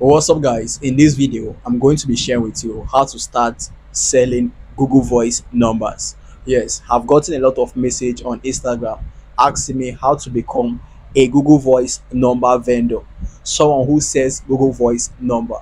what's up guys? In this video i'm going to be sharing with you how to start selling google voice numbers. Yes i've gotten a lot of message on instagram asking me how to become a google voice number vendor someone who says google voice number.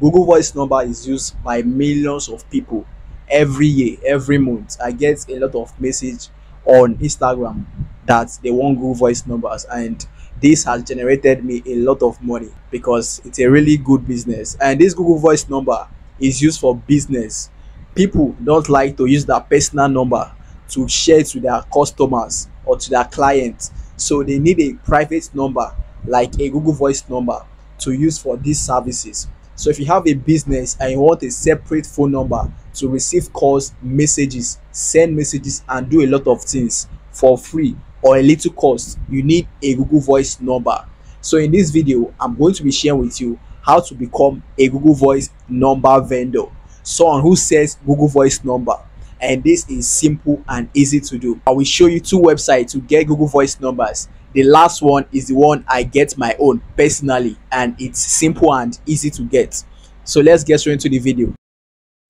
Google voice number is used by millions of people every year every month. I get a lot of message on instagram that they want google voice numbers and this has generated me a lot of money because it's a really good business. And this google voice number is used for business. People don't like to use their personal number to share to their customers or to their clients. So they need a private number like a google voice number to use for these services. So if you have a business and you want a separate phone number to receive calls messages send messages and do a lot of things for free or a little cost you need a google voice number. So in this video i'm going to be sharing with you how to become a google voice number vendor. Someone who says google voice number and this is simple and easy to do. I will show you two websites to get google voice numbers. The last one is the one i get my own personally and it's simple and easy to get. So let's get straight into the video.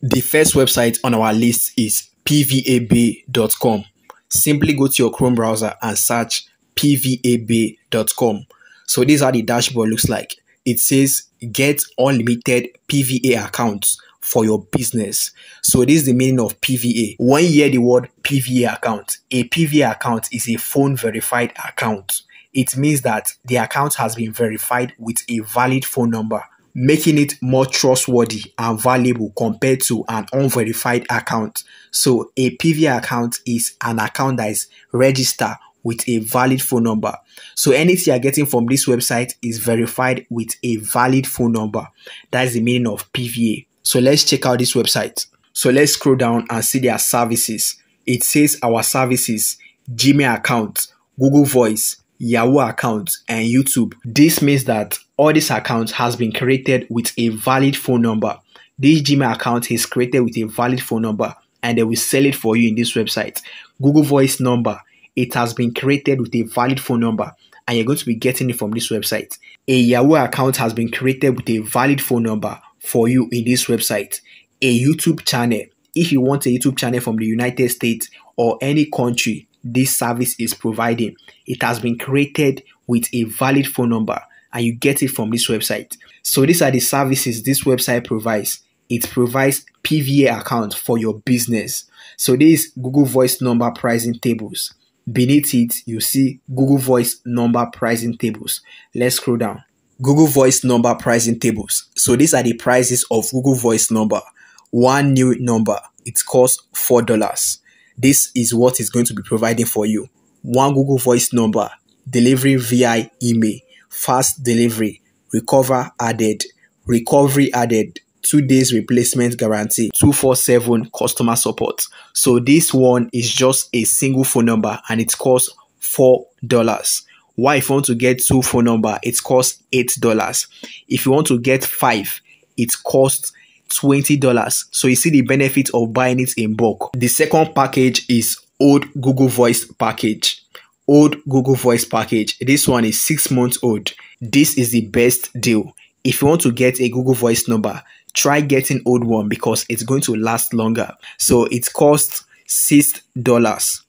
The first website on our list is pvab.com simply go to your Chrome browser and search pvab.com. So this is how the dashboard looks like. It says get unlimited PVA accounts for your business. So this is the meaning of PVA. When you hear the word PVA account, a PVA account is a phone verified account. It means that the account has been verified with a valid phone number making it more trustworthy and valuable compared to an unverified account. So a PV account is an account that is registered with a valid phone number. So anything you're getting from this website is verified with a valid phone number. That is the meaning of PVA. So let's check out this website. So let's scroll down and see their services. It says our services, Gmail account, Google Voice, Yahoo account, and YouTube. This means that all these accounts has been created with a valid phone number. This Gmail account is created with a valid phone number and they will sell it for you in this website. Google Voice number, it has been created with a valid phone number and you're going to be getting it from this website. A Yahoo account has been created with a valid phone number for you in this website. A YouTube channel, if you want a YouTube channel from the United States or any country, this service is providing. It has been created with a valid phone number and you get it from this website. So these are the services this website provides. It provides PVA account for your business. So this Google Voice number pricing tables. Beneath it, you see Google Voice number pricing tables. Let's scroll down. Google Voice number pricing tables. So these are the prices of Google Voice number. One new number, it costs $4 this is what is going to be providing for you. One Google Voice number, delivery via email, fast delivery, recover added, recovery added, two days replacement guarantee, 247 customer support. So this one is just a single phone number and it costs $4. Why if you want to get two phone number, it costs $8. If you want to get five, it costs $20. So you see the benefit of buying it in bulk. The second package is old Google Voice package. Old Google Voice package. This one is six months old. This is the best deal. If you want to get a Google Voice number, try getting old one because it's going to last longer. So it costs six dollars.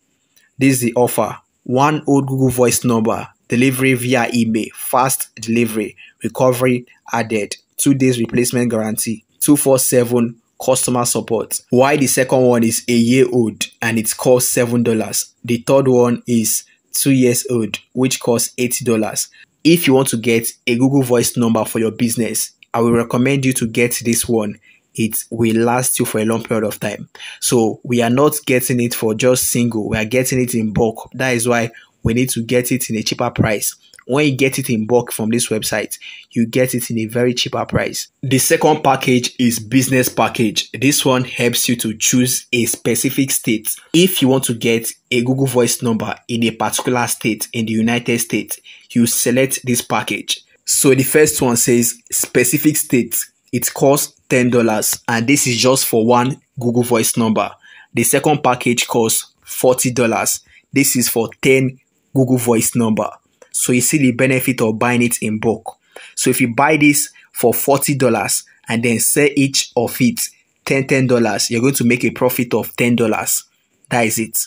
This is the offer. One old Google Voice number, delivery via email, fast delivery, recovery added, two days replacement guarantee. 247 customer support. Why the second one is a year old and it costs $7. The third one is 2 years old which costs $80. If you want to get a Google Voice number for your business, I will recommend you to get this one. It will last you for a long period of time. So we are not getting it for just single, we are getting it in bulk. That is why we need to get it in a cheaper price when you get it in bulk from this website, you get it in a very cheaper price. The second package is business package. This one helps you to choose a specific state. If you want to get a Google Voice number in a particular state in the United States, you select this package. So the first one says specific state. It costs $10 and this is just for one Google Voice number. The second package costs $40. This is for 10 Google Voice number. So you see the benefit of buying it in bulk. So if you buy this for $40 and then sell each of it 10 $10, you're going to make a profit of $10. That is it.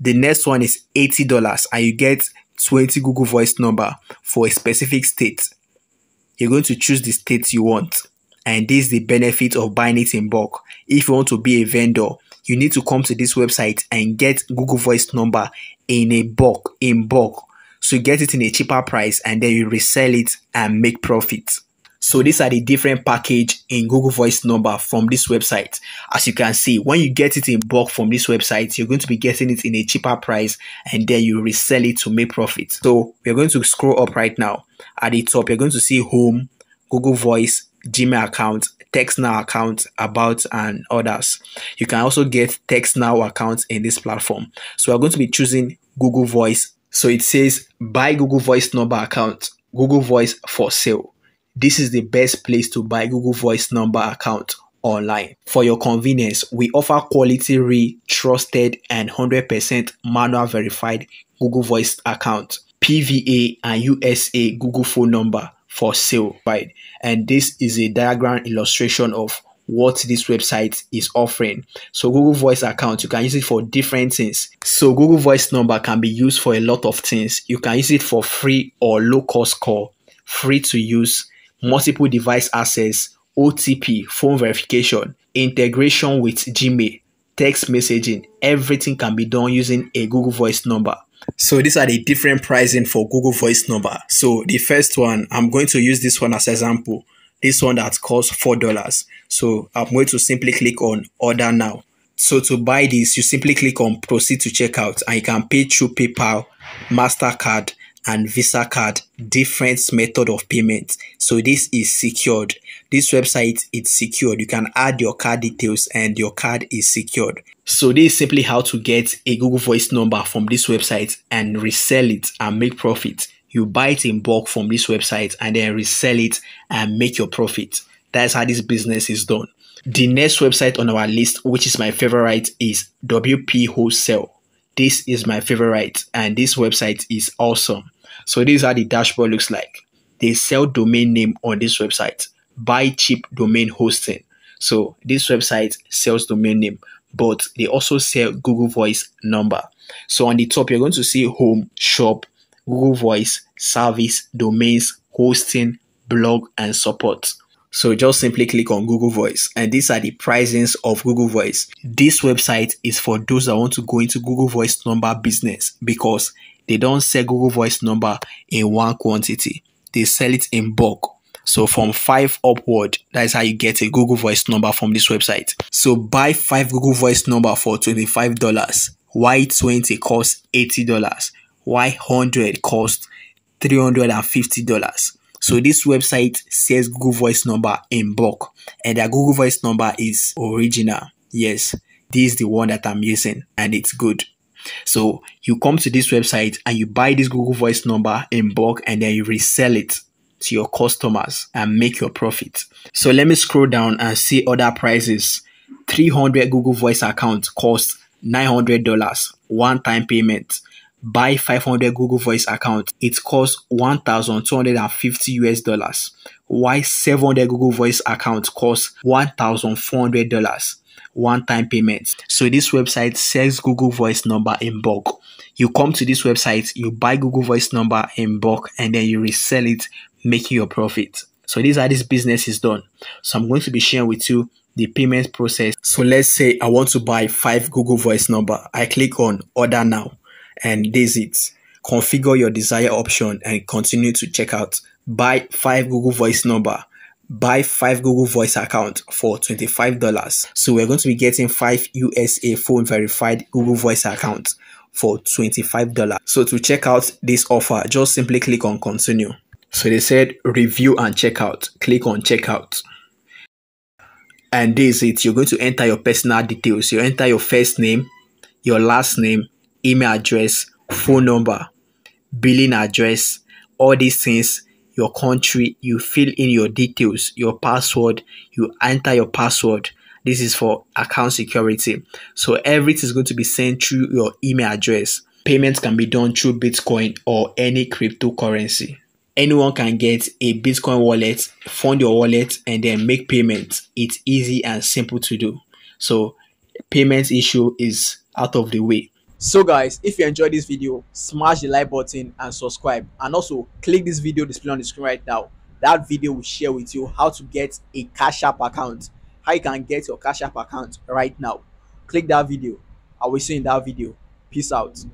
The next one is $80 and you get 20 Google Voice number for a specific state. You're going to choose the state you want. And this is the benefit of buying it in bulk. If you want to be a vendor, you need to come to this website and get Google Voice number in a bulk, in bulk. So you get it in a cheaper price and then you resell it and make profit. So these are the different package in Google Voice number from this website. As you can see, when you get it in bulk from this website, you're going to be getting it in a cheaper price and then you resell it to make profit. So we're going to scroll up right now. At the top, you're going to see home, Google Voice, Gmail account, Text Now account, About, and others. You can also get Text Now accounts in this platform. So we're going to be choosing Google Voice. So it says buy Google Voice number account, Google Voice for sale. This is the best place to buy Google Voice number account online. For your convenience, we offer quality, re trusted, and 100% manual verified Google Voice account, PVA, and USA Google phone number for sale, right? And this is a diagram illustration of what this website is offering. So Google Voice account, you can use it for different things. So Google Voice number can be used for a lot of things. You can use it for free or low cost call, free to use multiple device access, OTP, phone verification, integration with Gmail, text messaging, everything can be done using a Google Voice number. So these are the different pricing for Google Voice number. So the first one, I'm going to use this one as example. This one that costs $4. So I'm going to simply click on order now. So to buy this, you simply click on proceed to checkout and you can pay through PayPal, MasterCard, and Visa card different method of payment. So this is secured. This website is secured. You can add your card details and your card is secured. So this is simply how to get a Google Voice number from this website and resell it and make profit. You buy it in bulk from this website and then resell it and make your profit. That's how this business is done. The next website on our list, which is my favorite, is WP Wholesale. This is my favorite and this website is awesome. So this is how the dashboard looks like. They sell domain name on this website. Buy cheap domain hosting. So this website sells domain name, but they also sell Google Voice number. So on the top, you're going to see home, shop, Google Voice, service, domains, hosting, blog, and support. So just simply click on Google Voice and these are the pricings of Google Voice. This website is for those that want to go into Google Voice number business because they don't sell Google Voice number in one quantity. They sell it in bulk. So from five upward, that is how you get a Google Voice number from this website. So buy five Google Voice number for $25. Why 20 costs $80. Why 100 cost $350. So this website sells Google Voice number in bulk and their Google Voice number is original. Yes, this is the one that I'm using and it's good. So you come to this website and you buy this Google Voice number in bulk and then you resell it to your customers and make your profit. So let me scroll down and see other prices. 300 Google Voice account costs $900 one time payment. Buy 500 Google Voice account, it costs 1250 US dollars. Why 700 Google Voice account costs $1400 one-time payment. So this website sells Google Voice number in bulk. You come to this website, you buy Google Voice number in bulk, and then you resell it, making your profit. So these are this business is done. So I'm going to be sharing with you the payment process. So let's say I want to buy five Google Voice number. I click on order now and this it. Configure your desired option and continue to check out. Buy five Google Voice number buy five Google Voice account for $25. So we're going to be getting five USA phone verified Google Voice account for $25. So to check out this offer, just simply click on continue. So they said review and checkout. Click on checkout. And this is it. You're going to enter your personal details. You enter your first name, your last name, email address, phone number, billing address, all these things your country, you fill in your details, your password, you enter your password. This is for account security. So everything is going to be sent through your email address. Payments can be done through Bitcoin or any cryptocurrency. anyone can get a Bitcoin wallet, fund your wallet, and then make payments. It's easy and simple to do. So, payments issue is out of the way. So guys, if you enjoyed this video, smash the like button and subscribe. And also click this video display on the screen right now. That video will share with you how to get a Cash App account. How you can get your Cash App account right now. Click that video. I will see you in that video. Peace out.